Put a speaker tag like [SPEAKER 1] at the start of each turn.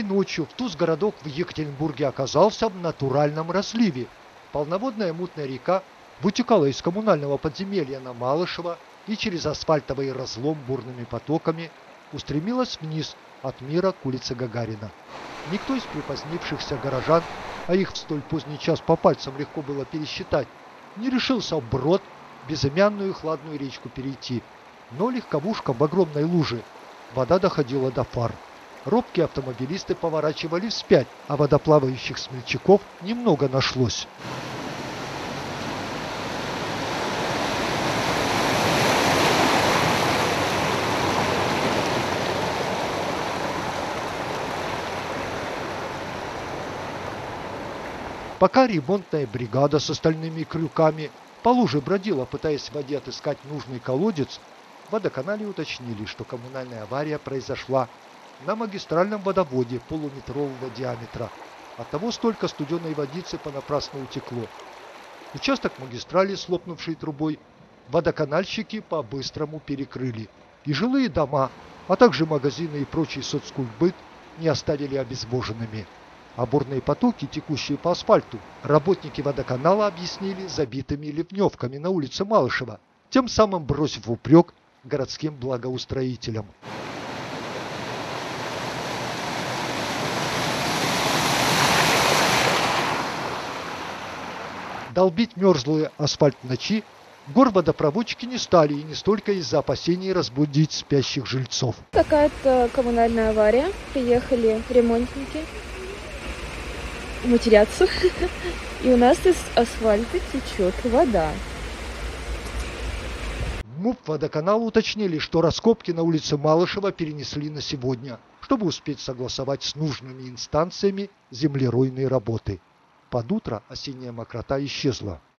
[SPEAKER 1] Этой ночью в туз городок в Екатеринбурге оказался в натуральном разливе. Полноводная мутная река вытекала из коммунального подземелья на Малышево и через асфальтовый разлом бурными потоками устремилась вниз от мира к улице Гагарина. Никто из припозднившихся горожан, а их в столь поздний час по пальцам легко было пересчитать, не решился вброд безымянную хладную речку перейти. Но легковушка в огромной луже. Вода доходила до фар. Робкие автомобилисты поворачивали вспять, а водоплавающих смельчаков немного нашлось. Пока ремонтная бригада с остальными крюками по луже бродила, пытаясь в воде отыскать нужный колодец, в водоканале уточнили, что коммунальная авария произошла на магистральном водоводе полуметрового диаметра. Оттого столько студеной водицы понапрасну утекло. Участок магистрали с трубой водоканальщики по-быстрому перекрыли. И жилые дома, а также магазины и прочий соцкультбыт не оставили обезвоженными. Оборные потоки, текущие по асфальту, работники водоканала объяснили забитыми ливневками на улице Малышева, тем самым бросив упрек городским благоустроителям. Долбить мерзлый асфальт в ночи горводопроводчики не стали и не столько из-за опасений разбудить спящих жильцов.
[SPEAKER 2] Какая-то коммунальная авария, приехали ремонтники, матерятся. И у нас из асфальта течет вода.
[SPEAKER 1] МУП водоканал уточнили, что раскопки на улице Малышева перенесли на сегодня, чтобы успеть согласовать с нужными инстанциями землеройные работы. Под утро осенняя мокрота исчезла.